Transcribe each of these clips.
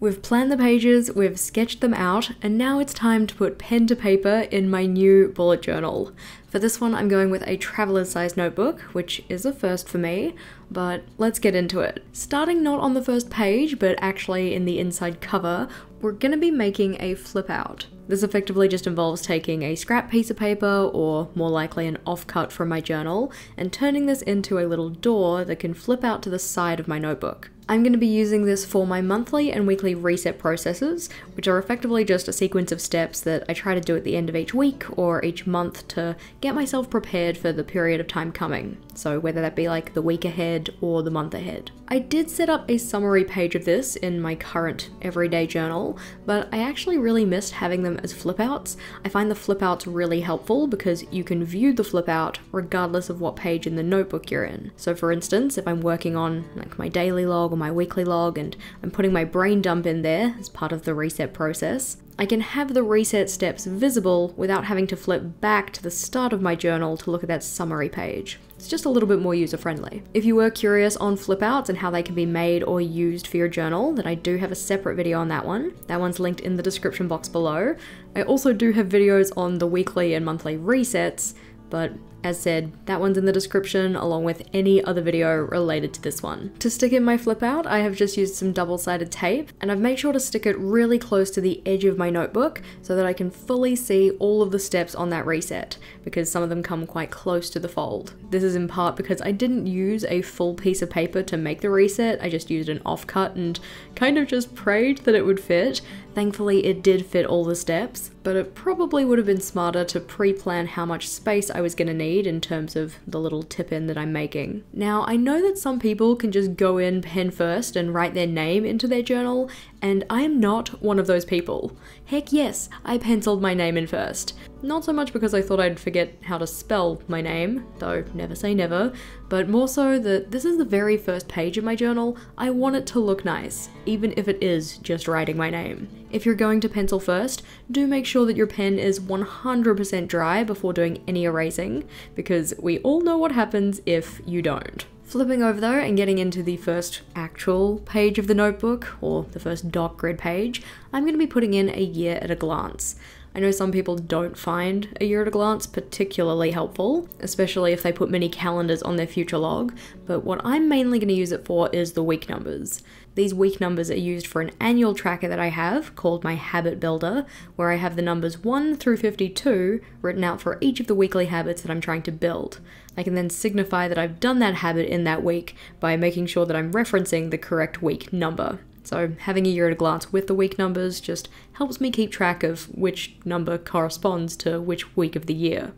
We've planned the pages, we've sketched them out, and now it's time to put pen to paper in my new bullet journal. For this one, I'm going with a traveler's size notebook, which is a first for me, but let's get into it. Starting not on the first page, but actually in the inside cover, we're gonna be making a flip out. This effectively just involves taking a scrap piece of paper, or more likely an offcut from my journal, and turning this into a little door that can flip out to the side of my notebook. I'm going to be using this for my monthly and weekly reset processes, which are effectively just a sequence of steps that I try to do at the end of each week or each month to get myself prepared for the period of time coming. So, whether that be like the week ahead or the month ahead. I did set up a summary page of this in my current everyday journal, but I actually really missed having them as flip outs. I find the flip outs really helpful because you can view the flip out regardless of what page in the notebook you're in. So, for instance, if I'm working on like my daily log or my weekly log and I'm putting my brain dump in there as part of the reset process, I can have the reset steps visible without having to flip back to the start of my journal to look at that summary page. It's just a little bit more user friendly. If you were curious on flip outs and how they can be made or used for your journal, then I do have a separate video on that one. That one's linked in the description box below. I also do have videos on the weekly and monthly resets, but as said, that one's in the description along with any other video related to this one. To stick in my flip out, I have just used some double-sided tape and I've made sure to stick it really close to the edge of my notebook so that I can fully see all of the steps on that reset because some of them come quite close to the fold. This is in part because I didn't use a full piece of paper to make the reset, I just used an offcut and kind of just prayed that it would fit. Thankfully it did fit all the steps, but it probably would have been smarter to pre-plan how much space I was going to need in terms of the little tip in that I'm making. Now, I know that some people can just go in pen first and write their name into their journal, and I am not one of those people. Heck yes, I penciled my name in first. Not so much because I thought I'd forget how to spell my name, though never say never, but more so that this is the very first page of my journal, I want it to look nice, even if it is just writing my name. If you're going to pencil first, do make sure that your pen is 100% dry before doing any erasing, because we all know what happens if you don't. Flipping over though and getting into the first actual page of the notebook, or the first dot grid page, I'm going to be putting in a year at a glance. I know some people don't find a year at a glance particularly helpful, especially if they put mini calendars on their future log, but what I'm mainly going to use it for is the week numbers. These week numbers are used for an annual tracker that I have called my Habit Builder, where I have the numbers 1 through 52 written out for each of the weekly habits that I'm trying to build. I can then signify that I've done that habit in that week by making sure that I'm referencing the correct week number. So having a year at a glance with the week numbers just helps me keep track of which number corresponds to which week of the year.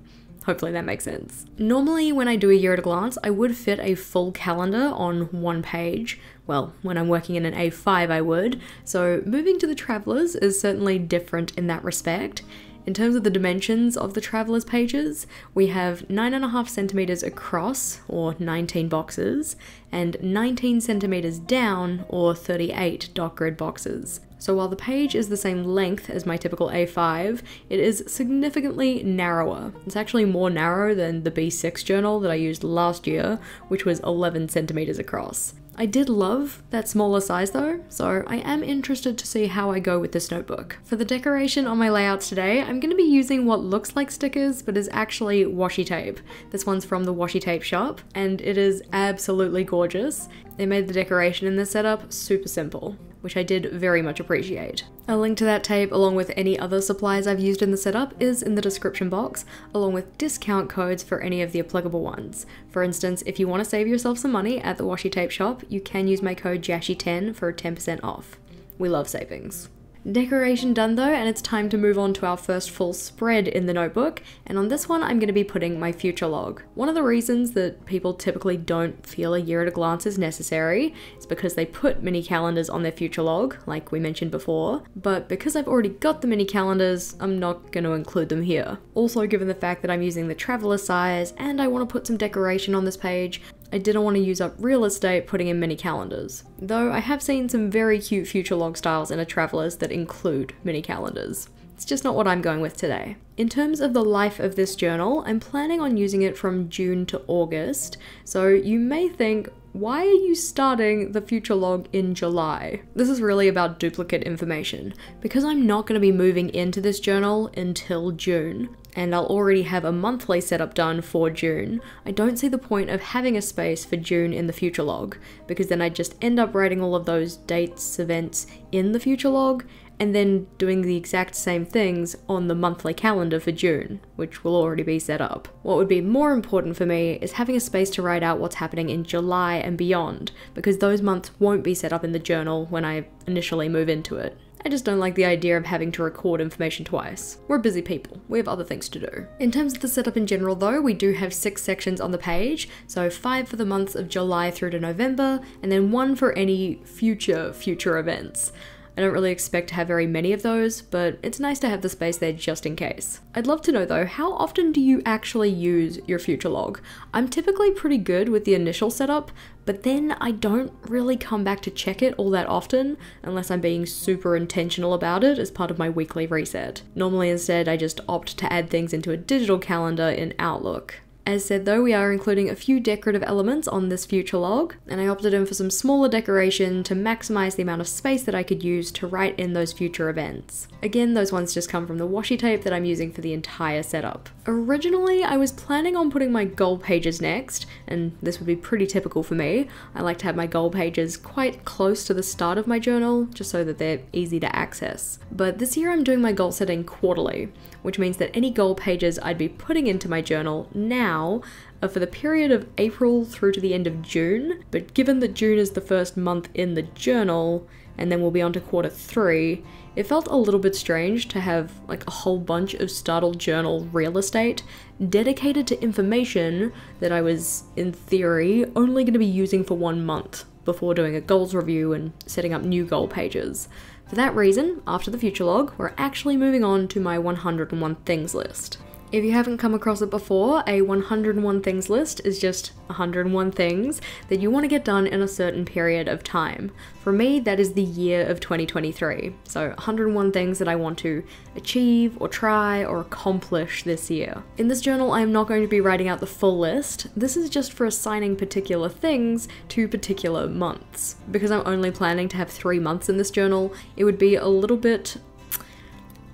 Hopefully that makes sense. Normally, when I do a year at a glance, I would fit a full calendar on one page. Well, when I'm working in an A5, I would. So, moving to the Travelers is certainly different in that respect. In terms of the dimensions of the travelers pages, we have 9.5 centimeters across, or 19 boxes, and 19 centimeters down, or 38 dot grid boxes. So while the page is the same length as my typical A5, it is significantly narrower. It's actually more narrow than the B6 journal that I used last year, which was 11 centimeters across. I did love that smaller size though, so I am interested to see how I go with this notebook. For the decoration on my layouts today, I'm going to be using what looks like stickers but is actually washi tape. This one's from the washi tape shop and it is absolutely gorgeous. They made the decoration in this setup super simple which I did very much appreciate. A link to that tape along with any other supplies I've used in the setup is in the description box, along with discount codes for any of the applicable ones. For instance, if you want to save yourself some money at the washi tape shop, you can use my code JASHII10 for 10% off. We love savings. Decoration done though, and it's time to move on to our first full spread in the notebook, and on this one I'm going to be putting my future log. One of the reasons that people typically don't feel a year at a glance is necessary is because they put mini calendars on their future log, like we mentioned before, but because I've already got the mini calendars, I'm not going to include them here. Also, given the fact that I'm using the traveler size and I want to put some decoration on this page, I didn't want to use up real estate putting in mini calendars. Though I have seen some very cute future log styles in a Travelers that include mini calendars. It's just not what I'm going with today. In terms of the life of this journal, I'm planning on using it from June to August, so you may think, why are you starting the future log in July? This is really about duplicate information. Because I'm not going to be moving into this journal until June, and I'll already have a monthly setup done for June, I don't see the point of having a space for June in the future log, because then I just end up writing all of those dates, events in the future log, and then doing the exact same things on the monthly calendar for June, which will already be set up. What would be more important for me is having a space to write out what's happening in July and beyond, because those months won't be set up in the journal when I initially move into it. I just don't like the idea of having to record information twice. We're busy people, we have other things to do. In terms of the setup in general though, we do have six sections on the page, so five for the months of July through to November, and then one for any future future events. I don't really expect to have very many of those, but it's nice to have the space there just in case. I'd love to know though, how often do you actually use your future log? I'm typically pretty good with the initial setup, but then I don't really come back to check it all that often unless I'm being super intentional about it as part of my weekly reset. Normally instead I just opt to add things into a digital calendar in Outlook. As said though, we are including a few decorative elements on this future log, and I opted in for some smaller decoration to maximise the amount of space that I could use to write in those future events. Again, those ones just come from the washi tape that I'm using for the entire setup. Originally, I was planning on putting my goal pages next, and this would be pretty typical for me. I like to have my goal pages quite close to the start of my journal, just so that they're easy to access. But this year I'm doing my goal setting quarterly, which means that any goal pages I'd be putting into my journal now are uh, for the period of April through to the end of June, but given that June is the first month in the journal, and then we'll be on to quarter three, it felt a little bit strange to have like a whole bunch of Startle Journal real estate dedicated to information that I was, in theory, only going to be using for one month before doing a goals review and setting up new goal pages. For that reason, after the future log, we're actually moving on to my 101 things list. If you haven't come across it before, a 101 things list is just 101 things that you want to get done in a certain period of time. For me, that is the year of 2023. So 101 things that I want to achieve or try or accomplish this year. In this journal, I am not going to be writing out the full list. This is just for assigning particular things to particular months. Because I'm only planning to have three months in this journal, it would be a little bit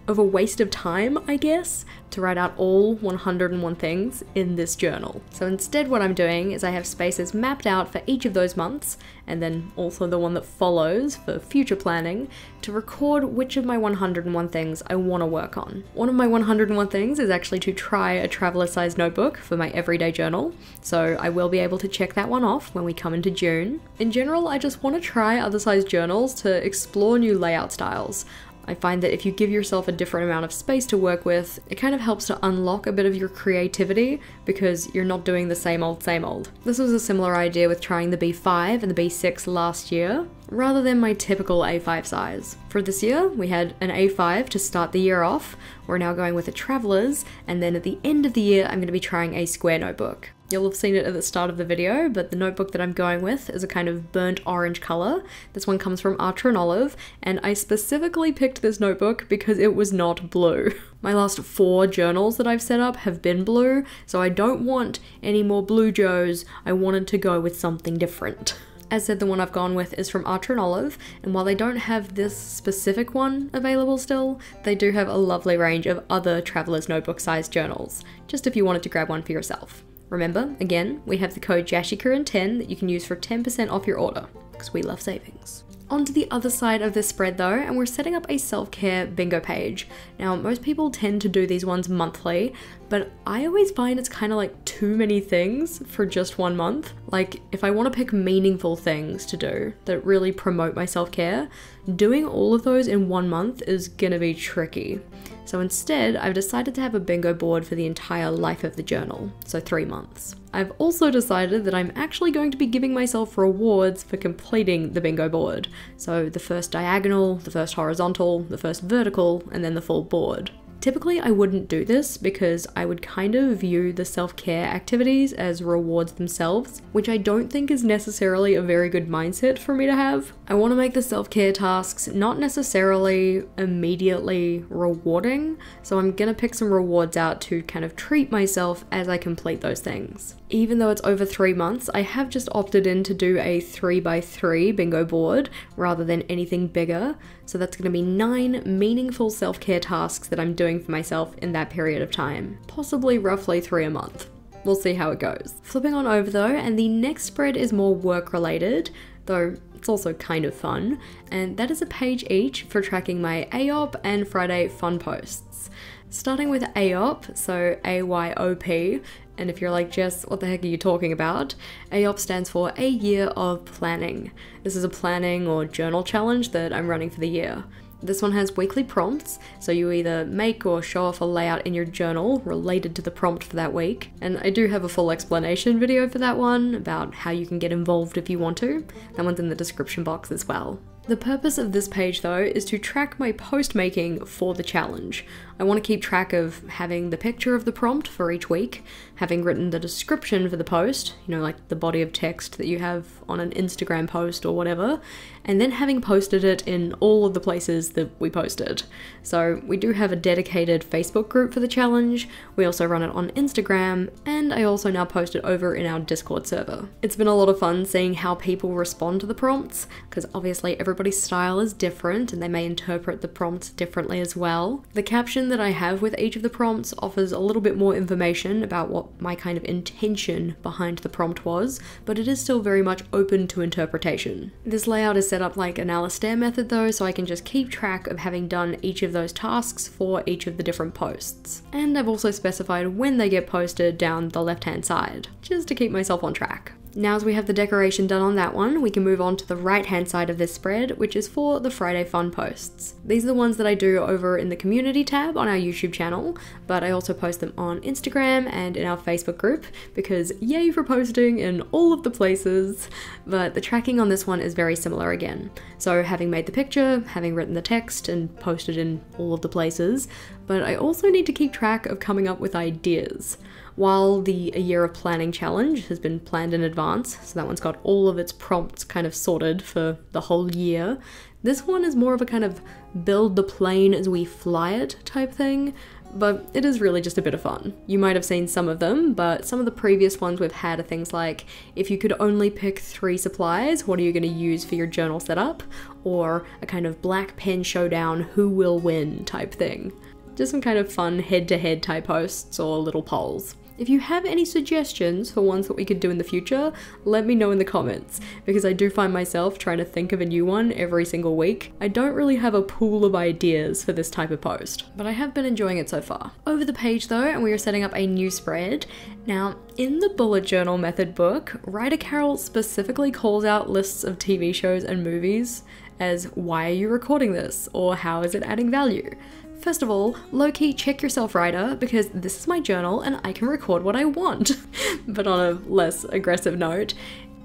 of a waste of time, I guess, to write out all 101 things in this journal. So instead what I'm doing is I have spaces mapped out for each of those months, and then also the one that follows for future planning, to record which of my 101 things I want to work on. One of my 101 things is actually to try a traveler sized notebook for my everyday journal, so I will be able to check that one off when we come into June. In general, I just want to try other sized journals to explore new layout styles. I find that if you give yourself a different amount of space to work with, it kind of helps to unlock a bit of your creativity because you're not doing the same old, same old. This was a similar idea with trying the B5 and the B6 last year, rather than my typical A5 size. For this year, we had an A5 to start the year off, we're now going with a Travelers, and then at the end of the year, I'm going to be trying a square notebook. You'll have seen it at the start of the video, but the notebook that I'm going with is a kind of burnt orange color. This one comes from Archer and Olive, and I specifically picked this notebook because it was not blue. My last four journals that I've set up have been blue, so I don't want any more blue joes. I wanted to go with something different. As said, the one I've gone with is from Archer and Olive, and while they don't have this specific one available still, they do have a lovely range of other Traveler's Notebook sized journals, just if you wanted to grab one for yourself. Remember, again, we have the code JASHIICORRIN10 that you can use for 10% off your order, because we love savings. Onto the other side of this spread though, and we're setting up a self-care bingo page. Now, most people tend to do these ones monthly, but I always find it's kind of like too many things for just one month. Like, if I want to pick meaningful things to do that really promote my self-care, doing all of those in one month is gonna be tricky. So instead, I've decided to have a bingo board for the entire life of the journal, so three months. I've also decided that I'm actually going to be giving myself rewards for completing the bingo board. So the first diagonal, the first horizontal, the first vertical, and then the full board. Typically, I wouldn't do this because I would kind of view the self care activities as rewards themselves, which I don't think is necessarily a very good mindset for me to have. I want to make the self care tasks not necessarily immediately rewarding, so I'm gonna pick some rewards out to kind of treat myself as I complete those things. Even though it's over three months, I have just opted in to do a 3x3 bingo board rather than anything bigger. So that's going to be nine meaningful self care tasks that I'm doing for myself in that period of time. Possibly roughly three a month. We'll see how it goes. Flipping on over though, and the next spread is more work related, though it's also kind of fun, and that is a page each for tracking my AYOP and Friday fun posts. Starting with AYOP, so AYOP, and if you're like, Jess, what the heck are you talking about? AYOP stands for A Year of Planning. This is a planning or journal challenge that I'm running for the year. This one has weekly prompts, so you either make or show off a layout in your journal related to the prompt for that week. And I do have a full explanation video for that one about how you can get involved if you want to. That one's in the description box as well. The purpose of this page though is to track my post making for the challenge. I want to keep track of having the picture of the prompt for each week, having written the description for the post, you know, like the body of text that you have on an Instagram post or whatever, and then having posted it in all of the places that we posted. So we do have a dedicated Facebook group for the challenge, we also run it on Instagram, and I also now post it over in our Discord server. It's been a lot of fun seeing how people respond to the prompts, because obviously everybody's style is different and they may interpret the prompts differently as well. The caption that I have with each of the prompts offers a little bit more information about what my kind of intention behind the prompt was, but it is still very much open to interpretation. This layout is set up like an Alastair method though, so I can just keep track of having done each of those tasks for each of the different posts. And I've also specified when they get posted down the left hand side, just to keep myself on track. Now as we have the decoration done on that one, we can move on to the right hand side of this spread, which is for the Friday fun posts. These are the ones that I do over in the community tab on our YouTube channel, but I also post them on Instagram and in our Facebook group, because yay for posting in all of the places, but the tracking on this one is very similar again. So having made the picture, having written the text and posted in all of the places, but I also need to keep track of coming up with ideas. While the A Year of Planning challenge has been planned in advance, so that one's got all of its prompts kind of sorted for the whole year, this one is more of a kind of build the plane as we fly it type thing, but it is really just a bit of fun. You might have seen some of them, but some of the previous ones we've had are things like if you could only pick three supplies, what are you going to use for your journal setup? Or a kind of black pen showdown, who will win type thing. Just some kind of fun head to head type posts or little polls. If you have any suggestions for ones that we could do in the future, let me know in the comments, because I do find myself trying to think of a new one every single week. I don't really have a pool of ideas for this type of post, but I have been enjoying it so far. Over the page though, and we are setting up a new spread. Now, in the bullet journal method book, Ryder Carroll specifically calls out lists of TV shows and movies as why are you recording this or how is it adding value. First of all, low key check yourself, Ryder, because this is my journal and I can record what I want. but on a less aggressive note,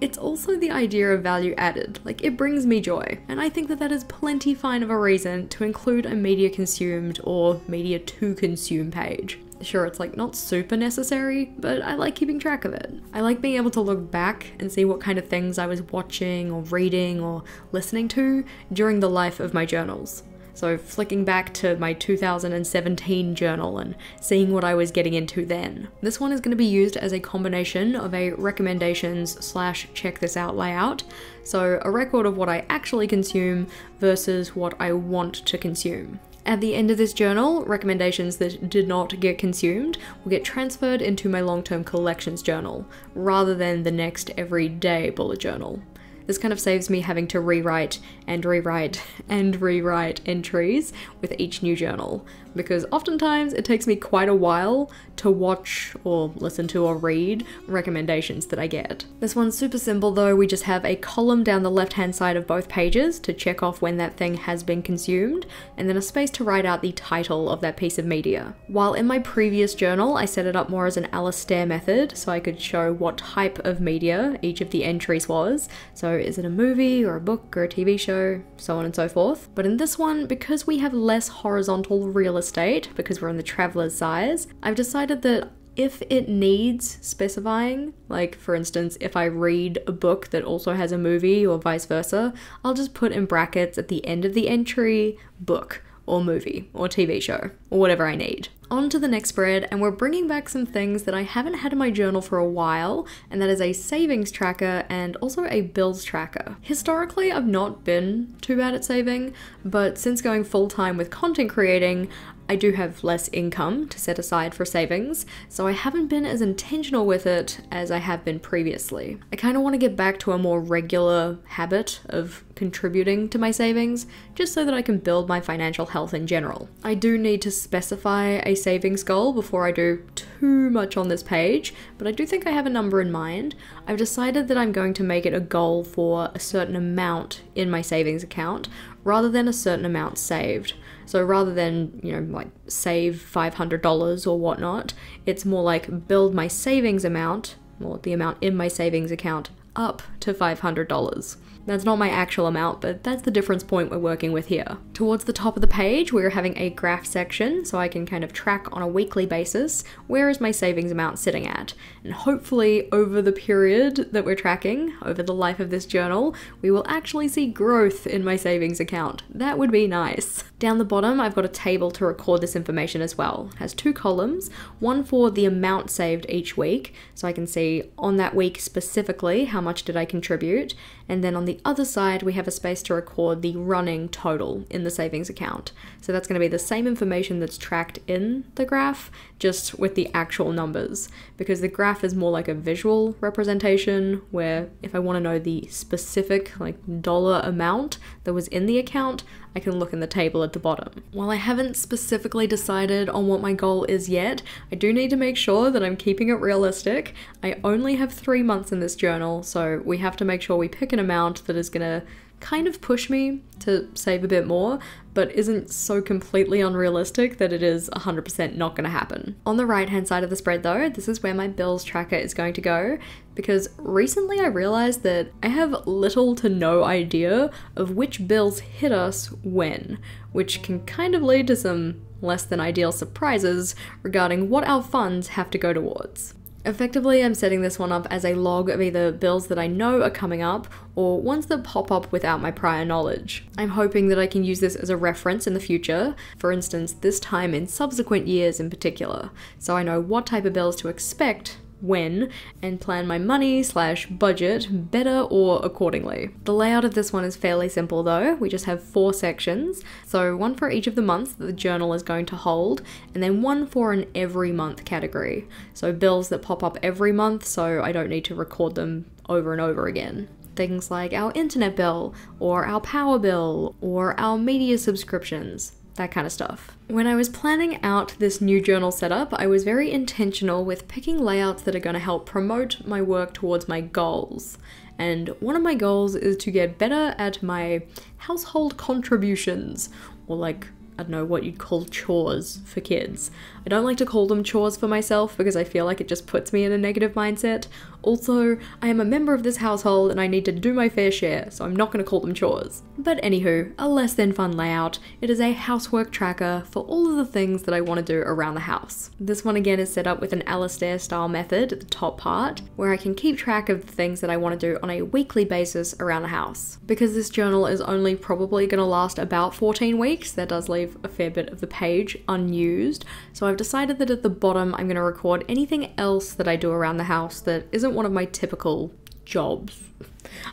it's also the idea of value added. Like, it brings me joy. And I think that that is plenty fine of a reason to include a media consumed or media to consume page. Sure, it's like not super necessary, but I like keeping track of it. I like being able to look back and see what kind of things I was watching or reading or listening to during the life of my journals. So, flicking back to my 2017 journal and seeing what I was getting into then. This one is going to be used as a combination of a recommendations slash check this out layout. So, a record of what I actually consume versus what I want to consume. At the end of this journal, recommendations that did not get consumed will get transferred into my long term collections journal, rather than the next everyday bullet journal. This kind of saves me having to rewrite and rewrite and rewrite entries with each new journal, because oftentimes it takes me quite a while to watch or listen to or read recommendations that I get. This one's super simple though, we just have a column down the left hand side of both pages to check off when that thing has been consumed, and then a space to write out the title of that piece of media. While in my previous journal I set it up more as an Alastair method, so I could show what type of media each of the entries was, so is it a movie or a book or a TV show, so on and so forth. But in this one, because we have less horizontal real estate, because we're in the traveler's size, I've decided that if it needs specifying, like for instance, if I read a book that also has a movie or vice versa, I'll just put in brackets at the end of the entry book or movie or TV show or whatever I need. On to the next spread, and we're bringing back some things that I haven't had in my journal for a while, and that is a savings tracker and also a bills tracker. Historically, I've not been too bad at saving, but since going full time with content creating, I do have less income to set aside for savings, so I haven't been as intentional with it as I have been previously. I kind of want to get back to a more regular habit of contributing to my savings, just so that I can build my financial health in general. I do need to specify a savings goal before I do too much on this page, but I do think I have a number in mind. I've decided that I'm going to make it a goal for a certain amount in my savings account rather than a certain amount saved. So rather than, you know, like save $500 or whatnot, it's more like build my savings amount, or the amount in my savings account, up to $500. That's not my actual amount, but that's the difference point we're working with here. Towards the top of the page, we're having a graph section, so I can kind of track on a weekly basis where is my savings amount sitting at. And hopefully, over the period that we're tracking, over the life of this journal, we will actually see growth in my savings account. That would be nice. Down the bottom, I've got a table to record this information as well. It has two columns, one for the amount saved each week, so I can see on that week specifically how much did I contribute, and then on the other side, we have a space to record the running total in the savings account. So that's going to be the same information that's tracked in the graph, just with the actual numbers, because the graph is more like a visual representation where if I want to know the specific like dollar amount that was in the account, I can look in the table at the bottom. While I haven't specifically decided on what my goal is yet, I do need to make sure that I'm keeping it realistic. I only have three months in this journal, so we have to make sure we pick an amount that is gonna kind of push me to save a bit more, but isn't so completely unrealistic that it is 100% not going to happen. On the right hand side of the spread, though, this is where my bills tracker is going to go because recently I realized that I have little to no idea of which bills hit us when, which can kind of lead to some less than ideal surprises regarding what our funds have to go towards. Effectively, I'm setting this one up as a log of either bills that I know are coming up or ones that pop up without my prior knowledge. I'm hoping that I can use this as a reference in the future, for instance, this time in subsequent years in particular, so I know what type of bills to expect when and plan my money slash budget better or accordingly. The layout of this one is fairly simple though. We just have four sections. So one for each of the months that the journal is going to hold and then one for an every month category. So bills that pop up every month so I don't need to record them over and over again things like our internet bill, or our power bill, or our media subscriptions that kind of stuff. When I was planning out this new journal setup, I was very intentional with picking layouts that are going to help promote my work towards my goals. And one of my goals is to get better at my household contributions, or like I don't know what you'd call chores for kids. I don't like to call them chores for myself because I feel like it just puts me in a negative mindset. Also, I am a member of this household and I need to do my fair share, so I'm not going to call them chores. But anywho, a less than fun layout. It is a housework tracker for all of the things that I want to do around the house. This one again is set up with an Alastair style method at the top part, where I can keep track of the things that I want to do on a weekly basis around the house. Because this journal is only probably going to last about 14 weeks, that does leave a fair bit of the page unused, so I've decided that at the bottom I'm going to record anything else that I do around the house that isn't one of my typical jobs.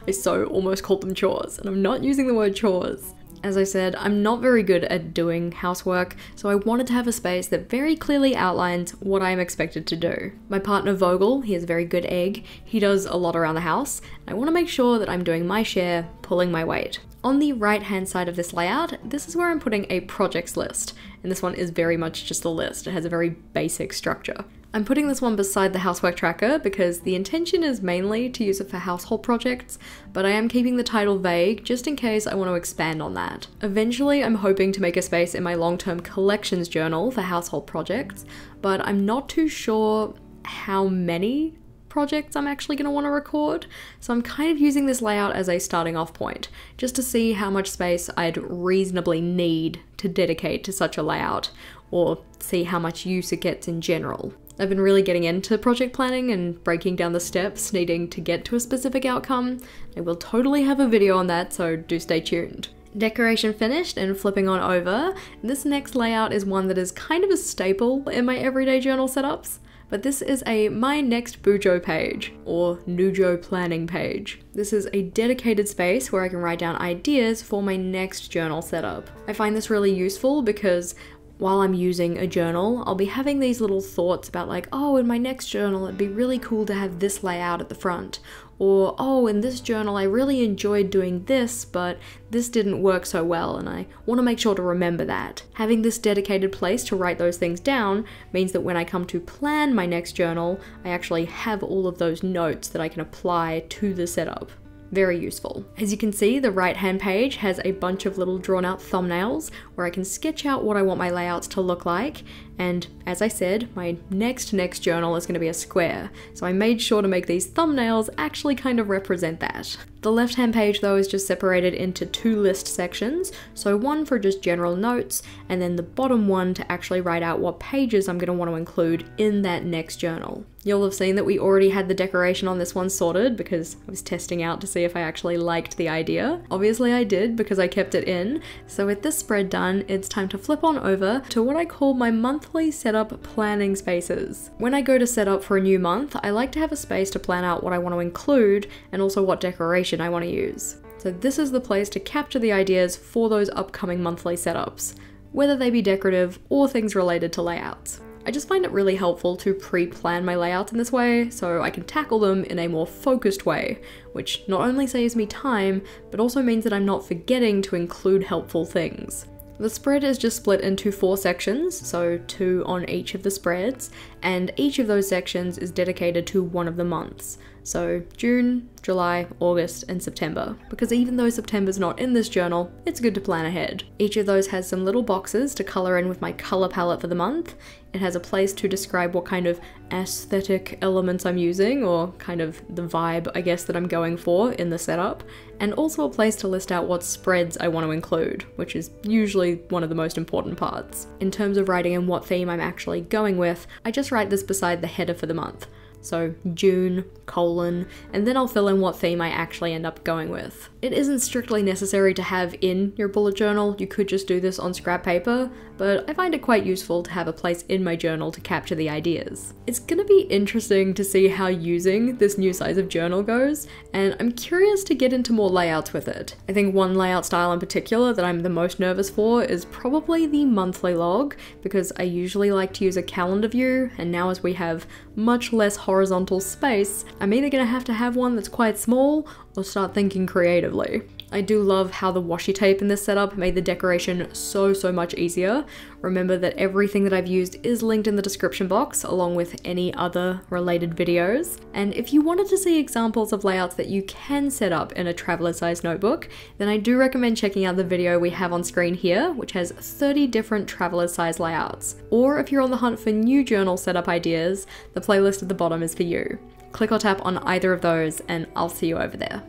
I so almost called them chores, and I'm not using the word chores. As I said, I'm not very good at doing housework, so I wanted to have a space that very clearly outlines what I am expected to do. My partner Vogel, he is a very good egg, he does a lot around the house, I want to make sure that I'm doing my share, pulling my weight. On the right hand side of this layout, this is where I'm putting a projects list, and this one is very much just a list. It has a very basic structure. I'm putting this one beside the housework tracker because the intention is mainly to use it for household projects, but I am keeping the title vague just in case I want to expand on that. Eventually, I'm hoping to make a space in my long-term collections journal for household projects, but I'm not too sure how many projects I'm actually going to want to record, so I'm kind of using this layout as a starting off point, just to see how much space I'd reasonably need to dedicate to such a layout, or see how much use it gets in general. I've been really getting into project planning and breaking down the steps needing to get to a specific outcome. I will totally have a video on that, so do stay tuned. Decoration finished and flipping on over, this next layout is one that is kind of a staple in my everyday journal setups but this is a My Next Bujo page, or Nujo planning page. This is a dedicated space where I can write down ideas for my next journal setup. I find this really useful because while I'm using a journal, I'll be having these little thoughts about, like, oh, in my next journal, it'd be really cool to have this layout at the front. Or, oh, in this journal, I really enjoyed doing this, but this didn't work so well, and I want to make sure to remember that. Having this dedicated place to write those things down means that when I come to plan my next journal, I actually have all of those notes that I can apply to the setup. Very useful. As you can see, the right hand page has a bunch of little drawn out thumbnails where I can sketch out what I want my layouts to look like. And as I said, my next next journal is going to be a square. So I made sure to make these thumbnails actually kind of represent that. The left hand page though is just separated into two list sections, so one for just general notes, and then the bottom one to actually write out what pages I'm going to want to include in that next journal. You'll have seen that we already had the decoration on this one sorted because I was testing out to see if I actually liked the idea. Obviously I did because I kept it in, so with this spread done, it's time to flip on over to what I call my monthly setup planning spaces. When I go to set up for a new month, I like to have a space to plan out what I want to include and also what decoration I want to use. So this is the place to capture the ideas for those upcoming monthly setups, whether they be decorative or things related to layouts. I just find it really helpful to pre-plan my layouts in this way so I can tackle them in a more focused way, which not only saves me time, but also means that I'm not forgetting to include helpful things. The spread is just split into four sections, so two on each of the spreads, and each of those sections is dedicated to one of the months. So June, July, August, and September. Because even though September's not in this journal, it's good to plan ahead. Each of those has some little boxes to colour in with my colour palette for the month. It has a place to describe what kind of aesthetic elements I'm using, or kind of the vibe, I guess, that I'm going for in the setup, and also a place to list out what spreads I want to include, which is usually one of the most important parts. In terms of writing in what theme I'm actually going with, I just write this beside the header for the month. So June, colon, and then I'll fill in what theme I actually end up going with. It isn't strictly necessary to have in your bullet journal, you could just do this on scrap paper, but I find it quite useful to have a place in my journal to capture the ideas. It's gonna be interesting to see how using this new size of journal goes, and I'm curious to get into more layouts with it. I think one layout style in particular that I'm the most nervous for is probably the monthly log, because I usually like to use a calendar view, and now as we have much less horizontal space, I'm either gonna have to have one that's quite small or start thinking creatively. I do love how the washi tape in this setup made the decoration so, so much easier. Remember that everything that I've used is linked in the description box along with any other related videos. And if you wanted to see examples of layouts that you can set up in a traveler size notebook, then I do recommend checking out the video we have on screen here, which has 30 different traveler size layouts. Or if you're on the hunt for new journal setup ideas, the playlist at the bottom is for you. Click or tap on either of those and I'll see you over there.